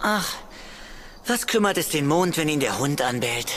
Ach, was kümmert es den Mond, wenn ihn der Hund anbellt?